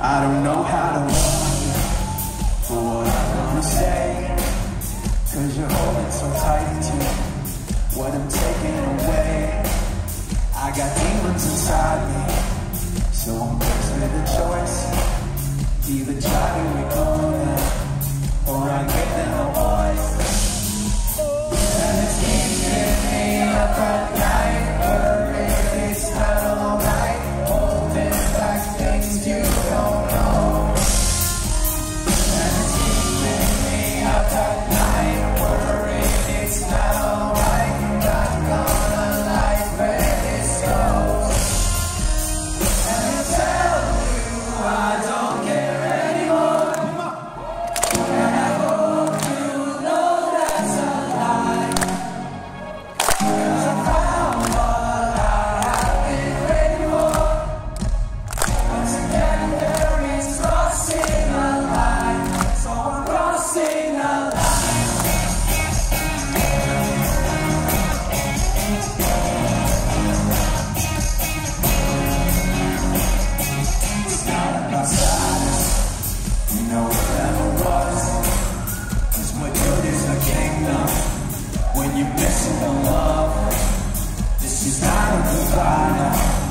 I don't know how to love you for what I'm. Cause you're holding so tight to what I'm taking away. I got demons inside me. The choice. You're missing the love. This is not a goodbye.